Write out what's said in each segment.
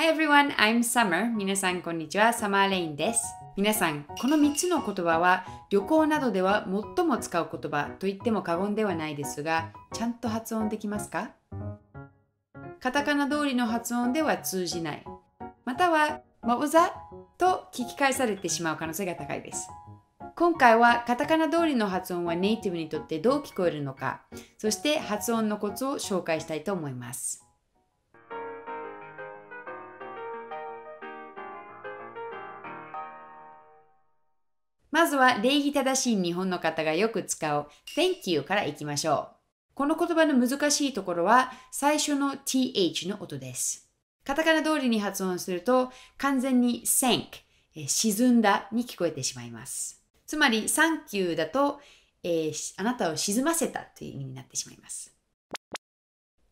Hi everyone, I'm Summer. 皆さん、こんにちは。サマーレインです。皆さん、この3つの言葉は旅行などでは最も使う言葉と言っても過言ではないですが、ちゃんと発音できますか？カタカナ通りの発音では通じない。または、What was that? と聞き返されてしまう可能性が高いです。今回はカタカナ通りの発音はネイティブにとってどう聞こえるのか、そして発音のコツを紹介したいと思います。まずは礼儀正しい日本の方がよく使う Thank you からいきましょう。この言葉の難しいところは最初の th の音です。カタカナ通りに発音すると完全に sank 沈んだに聞こえてしまいます。つまり Thank you だと、えーあなたを沈ませたという意味になってしまいます。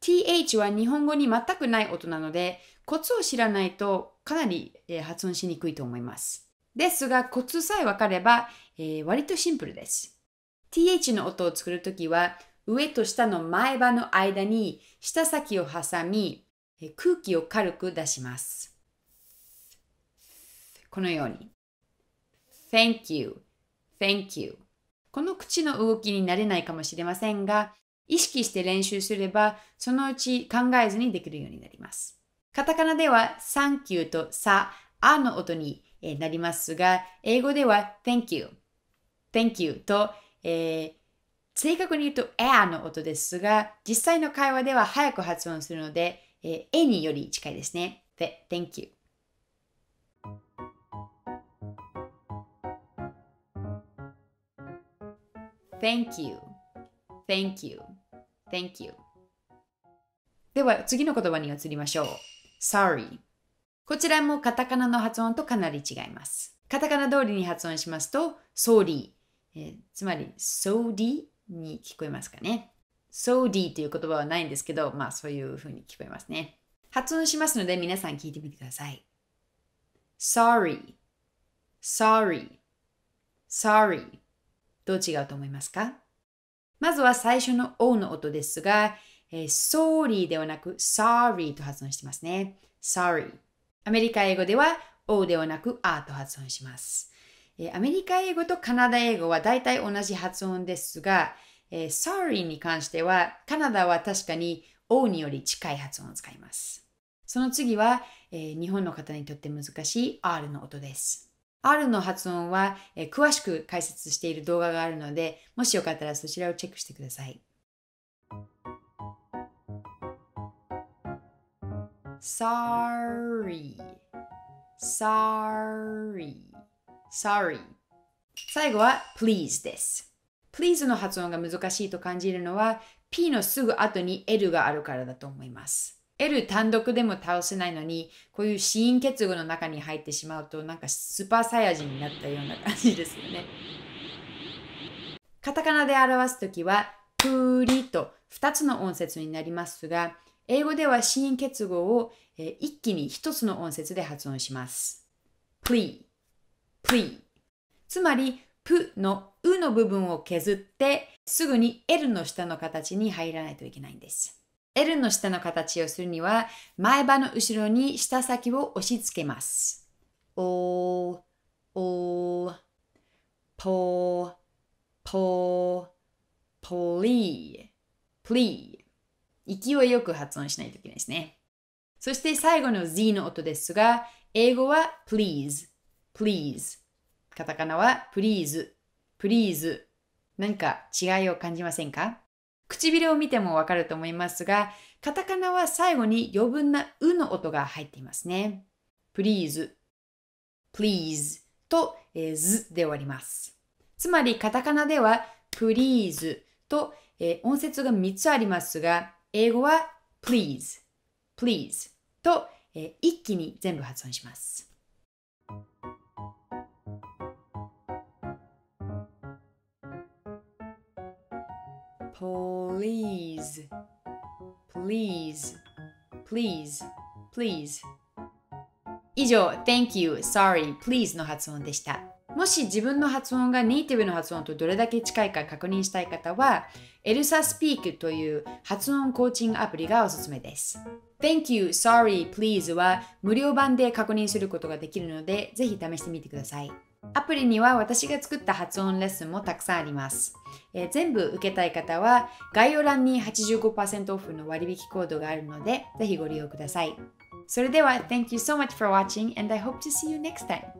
th は日本語に全くない音なのでコツを知らないとかなり、え発音しにくいと思います。ですが、コツさえ分かれば、えー割とシンプルです。th の音を作るときは、上と下の前歯の間に舌先を挟み、空気を軽く出します。このように。Thank you, thank you. この口の動きになれないかもしれませんが、意識して練習すれば、そのうち考えずにできるようになります。カタカナでは Thank you とさ、あの音にえーなりますが、英語では Thank you, Thank you と、えー正確に言うと air の音ですが、実際の会話では早く発音するので、えー、えにより近いですね。で、Thank you。Thank you, Thank you, Thank you. では次の言葉に移りましょう。Sorry。こちらもカタカナの発音とかなり違います。カタカナ通りに発音しますと、sorry、えーつまり、so d に聞こえますかね。so d という言葉はないんですけど、まあそういう風に聞こえますね。発音しますので皆さん聞いてみてください。sorry, sorry, sorry どう違うと思いますか？まずは最初の O の音ですが、えー sorry ではなく sorry と発音してますね。sorry アメリカ英語では O ではなく R と発音します。アメリカ英語とカナダ英語は大体同じ発音ですが、えー sorry に関してはカナダは確かに O により近い発音を使います。その次は、え日本の方にとって難しい R の音です。R の発音は、え詳しく解説している動画があるので、もしよかったらそちらをチェックしてください。Sorry, sorry, sorry. 最後は please です。please の発音が難しいと感じるのは P のすぐ後に L があるからだと思います。L 単独でも倒せないのに、こういう子音結語の中に入ってしまうと、なんかスーパーサイヤ人になったような感じですよね。カタカナで表すときは、プーリと2つの音節になりますが、英語では子音結合を、一気に1つの音節で発音します。plea, plea。つまり、プのうの部分を削って、すぐに L の下の形に入らないといけないんです。L の下の形をするには、前歯の後ろに舌先を押し付けます。お、お、ぽ、ぽ、ぽり、プリ勢いよく発音しないといけないですね。そして最後の Z の音ですが、英語は please, please。カタカナは please, please。何か違いを感じませんか？唇を見てもわかると思いますが、カタカナは最後に余分なうの音が入っていますね。please, please と、えー、ずで終わります。つまりカタカナでは please と、えー音節が3つありますが、英語は please, please と、えー一気に全部発音します。please, please, please, please 以上、thank you, sorry, please の発音でした。もし自分の発音がネイティブの発音とどれだけ近いか確認したい方は、エルサスピークという発音コーチングアプリがおすすめです。Thank you, sorry, please は無料版で確認することができるので、ぜひ試してみてください。アプリには私が作った発音レッスンもたくさんあります。えー、全部受けたい方は概要欄に85%オフの割引コードがあるので、ぜひご利用ください。それでは、Thank you so much for watching and I hope to see you next time.